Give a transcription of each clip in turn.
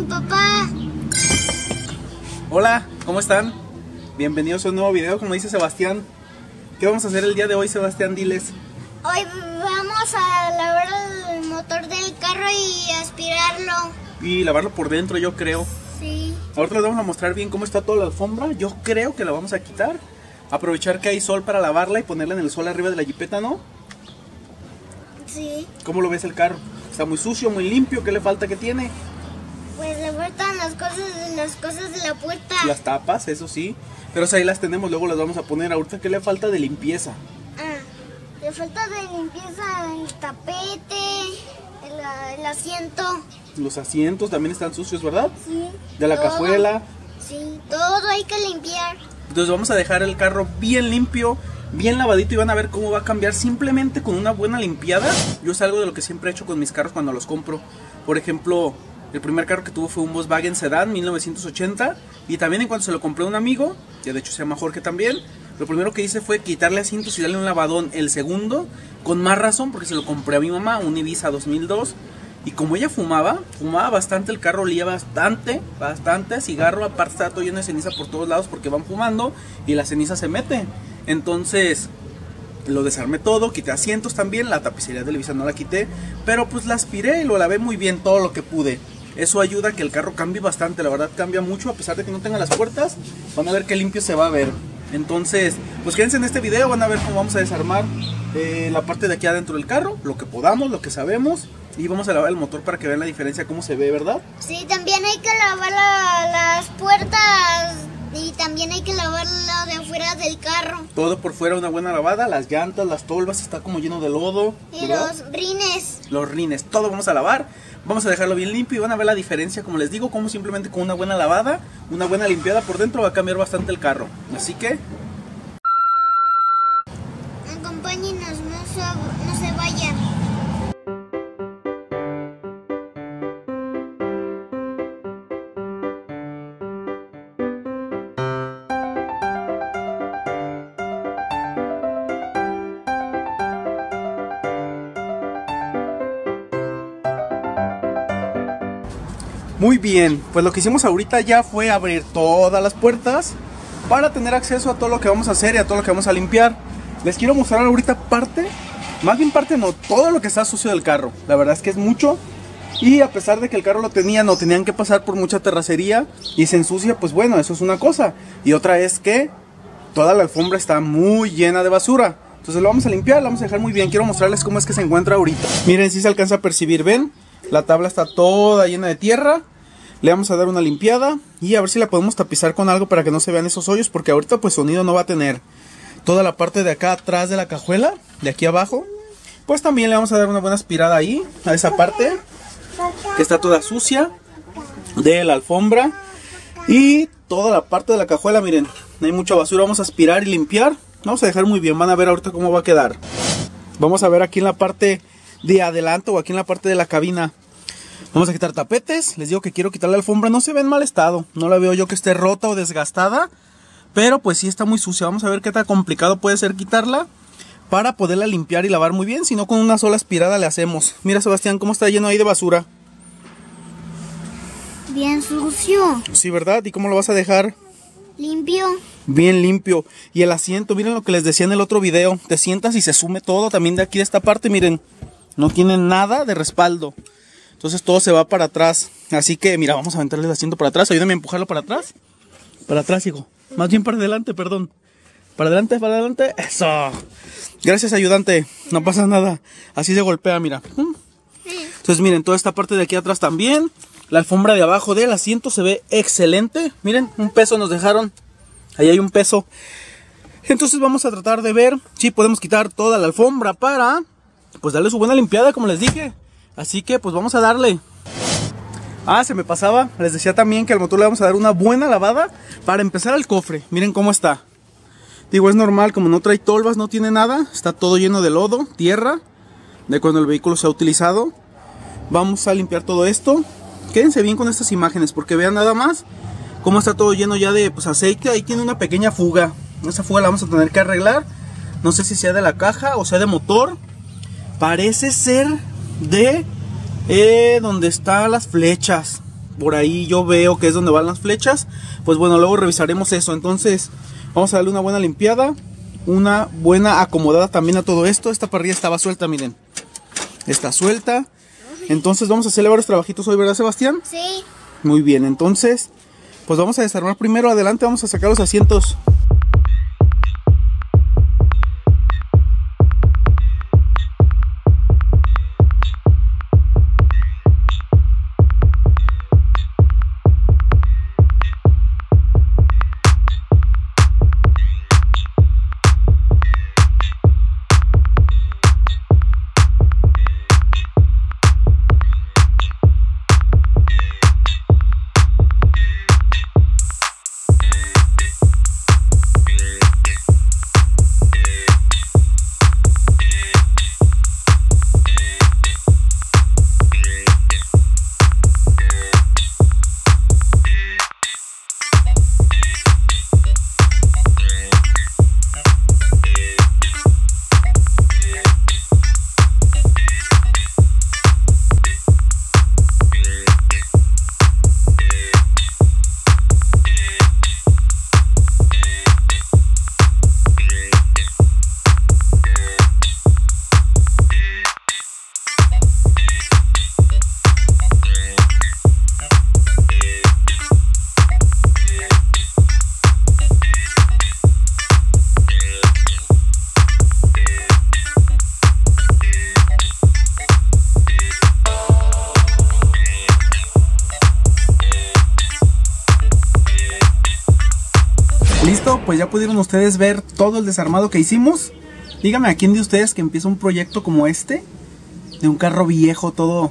mi papá. Hola, ¿cómo están? Bienvenidos a un nuevo video, como dice Sebastián. ¿Qué vamos a hacer el día de hoy, Sebastián? Diles. Hoy vamos a lavar el motor del carro y aspirarlo. Y lavarlo por dentro, yo creo. Sí. Ahorita les vamos a mostrar bien cómo está toda la alfombra. Yo creo que la vamos a quitar. Aprovechar que hay sol para lavarla y ponerla en el sol arriba de la jipeta, ¿no? Sí. ¿Cómo lo ves el carro? Está muy sucio, muy limpio. ¿Qué le falta que tiene? Faltan las cosas, las cosas de la puerta. Las tapas, eso sí. Pero si ahí las tenemos, luego las vamos a poner. Ahorita, ¿qué le falta de limpieza? Ah, le falta de limpieza el tapete, el, el asiento. Los asientos también están sucios, ¿verdad? Sí. De la todo. cajuela. Sí, todo hay que limpiar. Entonces vamos a dejar el carro bien limpio, bien lavadito y van a ver cómo va a cambiar simplemente con una buena limpiada. Yo es algo de lo que siempre he hecho con mis carros cuando los compro. Por ejemplo, el primer carro que tuvo fue un Volkswagen Sedan 1980 y también en cuanto se lo compré a un amigo, que de hecho se llama Jorge también, lo primero que hice fue quitarle asientos y darle un lavadón. El segundo, con más razón, porque se lo compré a mi mamá, un Ibiza 2002. Y como ella fumaba, fumaba bastante, el carro olía bastante, bastante cigarro, aparte estaba todo lleno de ceniza por todos lados porque van fumando y la ceniza se mete. Entonces lo desarmé todo, quité asientos también, la tapicería del Ibiza no la quité, pero pues la aspiré y lo lavé muy bien todo lo que pude. Eso ayuda a que el carro cambie bastante, la verdad cambia mucho, a pesar de que no tenga las puertas, van a ver qué limpio se va a ver. Entonces, pues quédense en este video, van a ver cómo vamos a desarmar eh, la parte de aquí adentro del carro, lo que podamos, lo que sabemos, y vamos a lavar el motor para que vean la diferencia, cómo se ve, ¿verdad? Sí, también hay que lavar la- las puertas y también hay que lavar lo de afuera del carro. Todo por fuera, una buena lavada, las llantas, las tolvas, está como lleno de lodo. Y ¿verdad? los rines. los rines, todo vamos a lavar, vamos a dejarlo bien limpio y van a ver la diferencia, como les digo, como simplemente con una buena lavada, una buena limpiada por dentro va a cambiar bastante el carro. Así que, muy bien, pues lo que hicimos ahorita ya fue abrir todas las puertas para tener acceso a todo lo que vamos a hacer y a todo lo que vamos a limpiar. Les quiero mostrar ahorita parte, más bien parte no, todo lo que está sucio del carro. La verdad es que es mucho. Y a pesar de que el carro lo tenía, no tenían que pasar por mucha terracería y se ensucia, pues bueno, eso es una cosa. Y otra es que toda la alfombra está muy llena de basura. Entonces lo vamos a limpiar, lo vamos a dejar muy bien. Quiero mostrarles cómo es que se encuentra ahorita. Miren si se alcanza a percibir, ven. La tabla está toda llena de tierra. Le vamos a dar una limpiada y a ver si la podemos tapizar con algo para que no se vean esos hoyos porque ahorita pues sonido no va a tener. Toda la parte de acá atrás de la cajuela, de aquí abajo, pues también le vamos a dar una buena aspirada ahí, a esa parte que está toda sucia de la alfombra y toda la parte de la cajuela, miren, hay mucha basura, vamos a aspirar y limpiar. Vamos a dejar muy bien, van a ver ahorita cómo va a quedar. Vamos a ver aquí en la parte de adelanto o aquí en la parte de la cabina. Vamos a quitar tapetes, les digo que quiero quitar la alfombra, no se ve en mal estado, no la veo yo que esté rota o desgastada, pero pues sí está muy sucia, vamos a ver qué tan complicado puede ser quitarla para poderla limpiar y lavar muy bien, si no con una sola aspirada le hacemos. Mira Sebastián cómo está lleno ahí de basura. Bien sucio. Sí, ¿verdad? ¿Y cómo lo vas a dejar? Limpio. Bien limpio. Y el asiento, miren lo que les decía en el otro video. Te sientas y se sume todo también de aquí de esta parte, miren. No tiene nada de respaldo. Entonces todo se va para atrás. Así que, mira, vamos a aventarle el asiento para atrás. Ayúdame a empujarlo para atrás. Para atrás, hijo. Más bien para adelante, perdón. Para adelante, para adelante. Eso. Gracias, ayudante. No pasa nada. Así se golpea, mira. Entonces, miren, toda esta parte de aquí atrás también. La alfombra de abajo del asiento se ve excelente. Miren, un peso nos dejaron. Ahí hay un peso. Entonces vamos a tratar de ver si podemos quitar toda la alfombra para pues darle su buena limpiada, como les dije. Así que pues vamos a darle. Ah, se me pasaba. Les decía también que al motor le vamos a dar una buena lavada para empezar el cofre. Miren cómo está. Digo, es normal, como no trae tolvas, no tiene nada. Está todo lleno de lodo, tierra, de cuando el vehículo se ha utilizado. Vamos a limpiar todo esto. Quédense bien con estas imágenes porque vean nada más cómo está todo lleno ya de pues, aceite. Ahí tiene una pequeña fuga. Esa fuga la vamos a tener que arreglar. No sé si sea de la caja o sea de motor. Parece ser de eh, donde están las flechas. por ahí yo veo que es donde van las flechas, pues bueno, luego revisaremos eso. Entonces, vamos a darle una buena limpiada, una buena acomodada también a todo esto. Esta parrilla estaba suelta, miren. Está suelta. Entonces vamos a hacerle varios trabajitos hoy, ¿verdad, Sebastián? Sí. Muy bien, entonces, pues vamos a desarmar primero. Adelante, vamos a sacar los asientos. Pudieron ustedes ver todo el desarmado que hicimos. Dígame a quién de ustedes que empieza un proyecto como este, de un carro viejo, todo,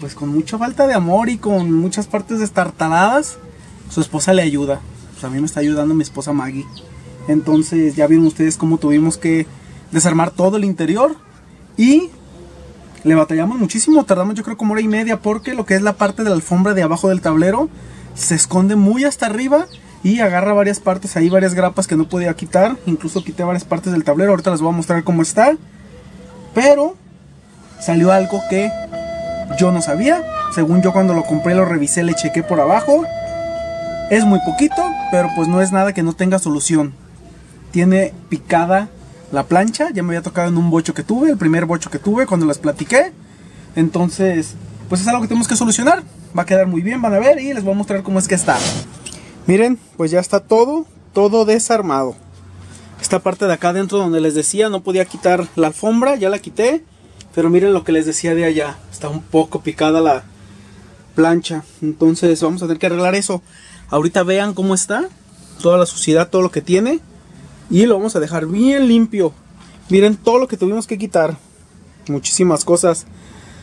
pues con mucha falta de amor y con muchas partes destartaladas, su esposa le ayuda. Pues a mí me está ayudando mi esposa Maggie. Entonces ya vieron ustedes cómo tuvimos que desarmar todo el interior y le batallamos muchísimo, tardamos yo creo como hora y media porque lo que es la parte de la alfombra de abajo del tablero se esconde muy hasta arriba y agarra varias partes ahí, varias grapas que no podía quitar. Incluso quité varias partes del tablero. Ahorita les voy a mostrar cómo está. Pero salió algo que yo no sabía. Según yo cuando lo compré lo revisé, le chequé por abajo. Es muy poquito, pero pues no es nada que no tenga solución. Tiene picada la plancha. Ya me había tocado en un bocho que tuve, el primer bocho que tuve cuando las platiqué. Entonces, pues es algo que tenemos que solucionar. Va a quedar muy bien, van a ver y les voy a mostrar cómo es que está. Miren, pues ya está todo, todo desarmado. Esta parte de acá adentro donde les decía no podía quitar la alfombra, ya la quité. Pero miren lo que les decía de allá. Está un poco picada la plancha. Entonces vamos a tener que arreglar eso. Ahorita vean cómo está. Toda la suciedad, todo lo que tiene. Y lo vamos a dejar bien limpio. Miren todo lo que tuvimos que quitar. Muchísimas cosas.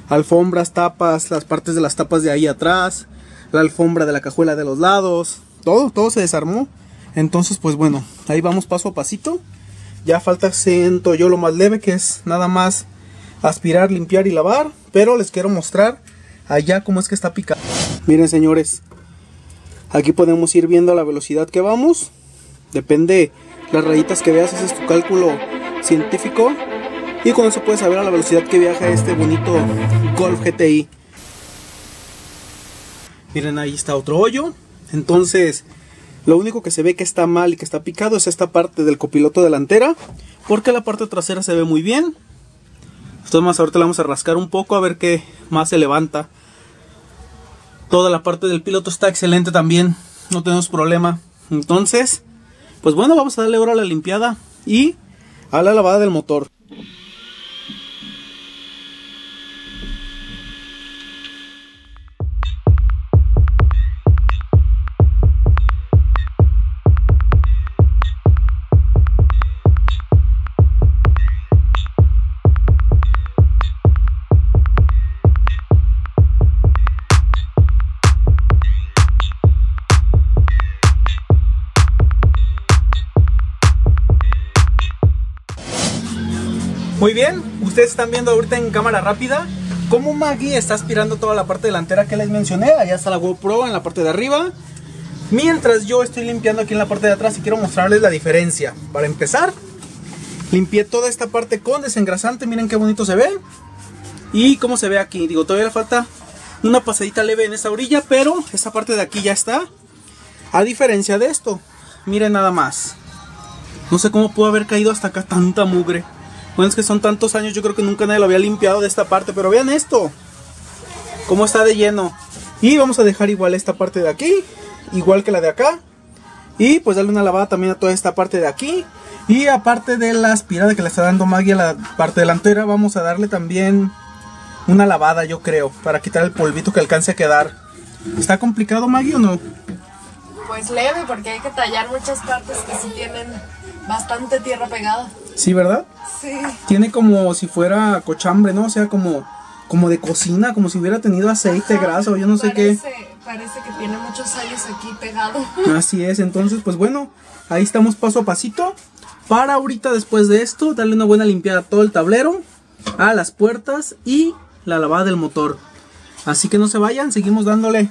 Alfombras, tapas, las partes de las tapas de ahí atrás. La alfombra de la cajuela de los lados todo, todo se desarmó. Entonces, pues bueno, ahí vamos paso a pasito. Ya falta, siento yo, lo más leve, que es nada más aspirar, limpiar y lavar. Pero les quiero mostrar allá cómo es que está picado. Miren, señores, aquí podemos ir viendo la velocidad que vamos. Depende las rayitas que veas, ese es tu cálculo científico. Y con eso puedes saber a la velocidad que viaja este bonito Golf GTI. Miren, ahí está otro hoyo. Entonces, lo único que se ve que está mal y que está picado es esta parte del copiloto delantera, porque la parte trasera se ve muy bien. Entonces más ahorita le vamos a rascar un poco a ver qué más se levanta. Toda la parte del piloto está excelente también, no tenemos problema. Entonces, pues bueno, vamos a darle ahora la limpiada y a la lavada del motor. Muy bien, ustedes están viendo ahorita en cámara rápida cómo Maggie está aspirando toda la parte delantera que les mencioné. Allá está la GoPro en la parte de arriba. Mientras yo estoy limpiando aquí en la parte de atrás y quiero mostrarles la diferencia. Para empezar, limpié toda esta parte con desengrasante. Miren qué bonito se ve. Y cómo se ve aquí. Digo, todavía falta una pasadita leve en esta orilla, pero esta parte de aquí ya está. A diferencia de esto, miren nada más. No sé cómo pudo haber caído hasta acá tanta mugre. Bueno, es que son tantos años, yo creo que nunca nadie lo había limpiado de esta parte, pero vean esto. Cómo está de lleno. Y vamos a dejar igual esta parte de aquí, igual que la de acá. Y pues darle una lavada también a toda esta parte de aquí. Y aparte de la aspirada que le está dando Maggie a la parte delantera, vamos a darle también una lavada, yo creo, para quitar el polvito que alcance a quedar. ¿Está complicado, Maggie, o no? Pues leve, porque hay que tallar muchas partes que sí tienen bastante tierra pegada. Sí, ¿verdad? Sí. Tiene como si fuera cochambre, ¿no? O sea, como, como de cocina, como si hubiera tenido aceite, grasa o yo no sé qué. Parece que tiene muchos años aquí pegado. Así es, entonces, pues bueno, ahí estamos paso a pasito. Para ahorita, después de esto, darle una buena limpiada a todo el tablero, a las puertas y la lavada del motor. Así que no se vayan, seguimos dándole.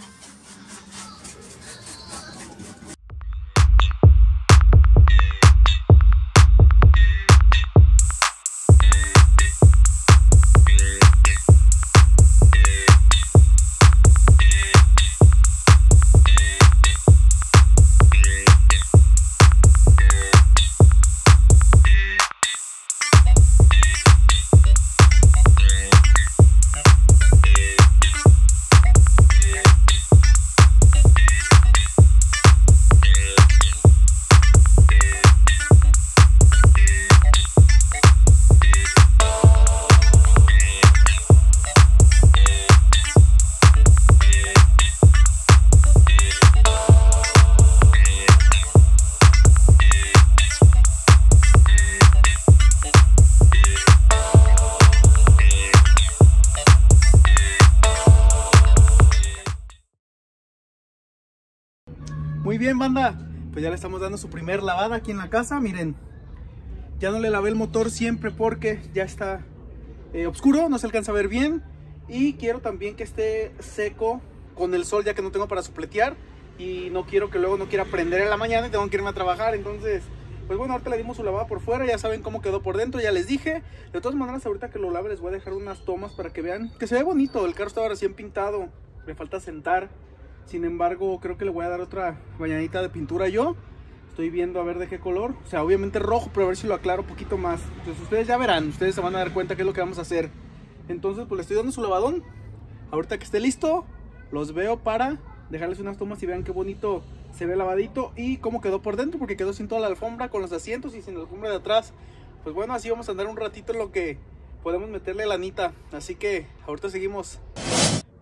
Ya le estamos dando su primer lavada aquí en la casa. Miren, ya no le lavé el motor siempre porque ya está eh, oscuro, no se alcanza a ver bien. Y quiero también que esté seco con el sol ya que no tengo para supletear. Y no quiero que luego no quiera prender en la mañana y tengo que irme a trabajar. Entonces, pues bueno, ahorita le dimos su lavada por fuera. Ya saben cómo quedó por dentro, ya les dije. De todas maneras, ahorita que lo lave les voy a dejar unas tomas para que vean que se ve bonito. El carro estaba recién pintado. Me falta sentar. Sin embargo, creo que le voy a dar otra bañadita de pintura yo. Estoy viendo a ver de qué color. O sea, obviamente rojo, pero a ver si lo aclaro un poquito más. Entonces ustedes ya verán, ustedes se van a dar cuenta qué es lo que vamos a hacer. Entonces, pues le estoy dando su lavadón. Ahorita que esté listo, los veo para dejarles unas tomas y vean qué bonito se ve lavadito y cómo quedó por dentro, porque quedó sin toda la alfombra, con los asientos y sin la alfombra de atrás. Pues bueno, así vamos a andar un ratito en lo que podemos meterle la anita. Así que ahorita seguimos.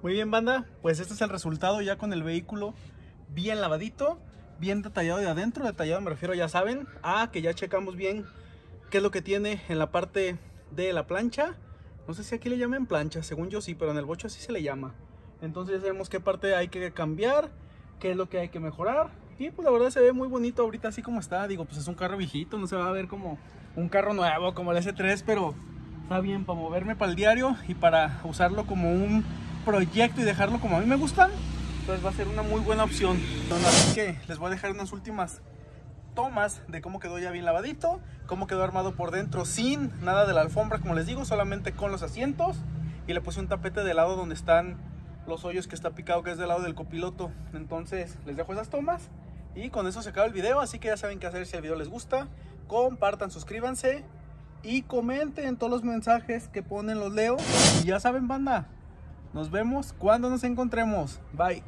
Muy bien banda, pues este es el resultado ya con el vehículo bien lavadito, bien detallado de adentro, detallado me refiero ya saben, a que ya checamos bien qué es lo que tiene en la parte de la plancha, no sé si aquí le llaman plancha, según yo sí, pero en el bocho así se le llama, entonces ya sabemos qué parte hay que cambiar, qué es lo que hay que mejorar, y pues la verdad se ve muy bonito ahorita así como está, digo pues es un carro viejito, no se va a ver como un carro nuevo como el S3, pero está bien para moverme para el diario y para usarlo como un proyecto y dejarlo como a mí me gustan, entonces va a ser una muy buena opción. Así que les voy a dejar unas últimas tomas de cómo quedó ya bien lavadito, cómo quedó armado por dentro sin nada de la alfombra, como les digo, solamente con los asientos y le puse un tapete del lado donde están los hoyos que está picado, que es del lado del copiloto. Entonces les dejo esas tomas y con eso se acaba el video, así que ya saben qué hacer si el video les gusta. Compartan, suscríbanse y comenten todos los mensajes que ponen, los leo. Y ya saben, banda, nos vemos cuando nos encontremos. Bye.